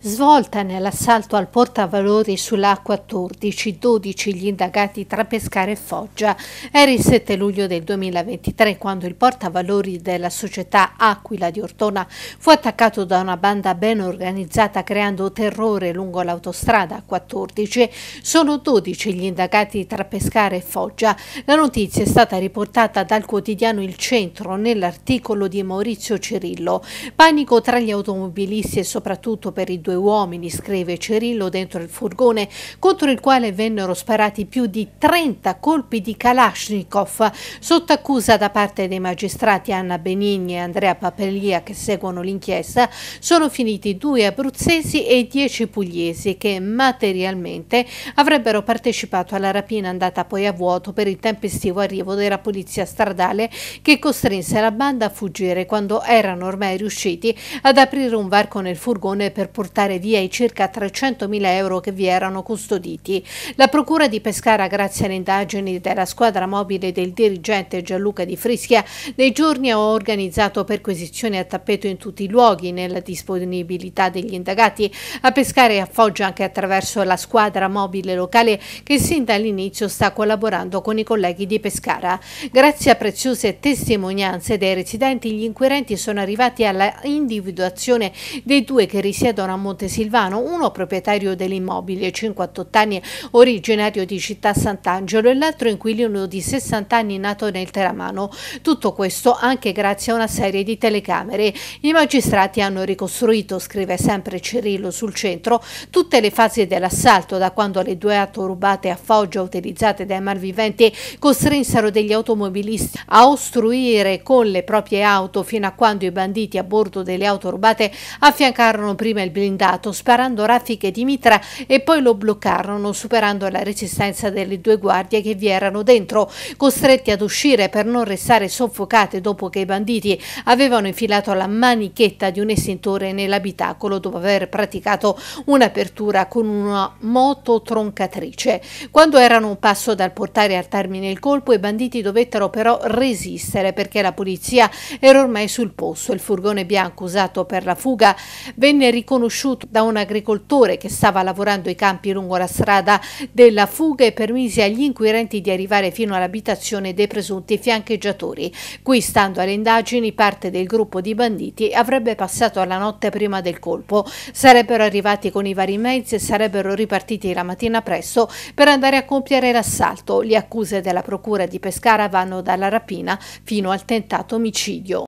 Svolta nell'assalto al portavalori sulla A14, 12 gli indagati tra Pescara e Foggia. Era il 7 luglio del 2023 quando il portavalori della società Aquila di Ortona fu attaccato da una banda ben organizzata creando terrore lungo l'autostrada A14. Sono 12 gli indagati tra Pescara e Foggia. La notizia è stata riportata dal quotidiano Il Centro nell'articolo di Maurizio Cirillo. Panico tra gli automobilisti e soprattutto per i due uomini, scrive Cirillo dentro il furgone, contro il quale vennero sparati più di 30 colpi di Kalashnikov, sotto accusa da parte dei magistrati Anna Benigni e Andrea Papelia che seguono l'inchiesta, sono finiti due abruzzesi e dieci pugliesi che materialmente avrebbero partecipato alla rapina andata poi a vuoto per il tempestivo arrivo della polizia stradale che costrinse la banda a fuggire quando erano ormai riusciti ad aprire un varco nel furgone per portare portare via i circa 300.000 euro che vi erano custoditi. La Procura di Pescara, grazie alle indagini della squadra mobile del dirigente Gianluca Di Frischia, nei giorni ha organizzato perquisizioni a tappeto in tutti i luoghi nella disponibilità degli indagati a Pescara e a Foggia anche attraverso la squadra mobile locale che sin dall'inizio sta collaborando con i colleghi di Pescara. Grazie a preziose testimonianze dei residenti, gli inquirenti sono arrivati alla individuazione dei due che risiedono a Montesilvano, uno proprietario dell'immobile, 58 anni, originario di città Sant'Angelo, e l'altro inquilino di 60 anni nato nel Teramano. Tutto questo anche grazie a una serie di telecamere. I magistrati hanno ricostruito, scrive sempre Cirillo sul centro, tutte le fasi dell'assalto, da quando le due auto rubate a Foggia utilizzate dai malviventi costrinsero degli automobilisti a ostruire con le proprie auto fino a quando i banditi a bordo delle auto rubate affiancarono prima il blindato blindato sparando raffiche di mitra e poi lo bloccarono superando la resistenza delle due guardie che vi erano dentro, costretti ad uscire per non restare soffocate dopo che i banditi avevano infilato la manichetta di un estintore nell'abitacolo dopo aver praticato un'apertura con una moto troncatrice. Quando erano un passo dal portare al termine il colpo, i banditi dovettero però resistere perché la polizia era ormai sul posto. Il furgone bianco usato per la fuga venne riconosciuto conosciuto da un agricoltore che stava lavorando i campi lungo la strada della fuga e permise agli inquirenti di arrivare fino all'abitazione dei presunti fiancheggiatori. Qui, stando alle indagini, parte del gruppo di banditi avrebbe passato la notte prima del colpo. Sarebbero arrivati con i vari mezzi e sarebbero ripartiti la mattina presto per andare a compiere l'assalto. Le accuse della procura di Pescara vanno dalla rapina fino al tentato omicidio.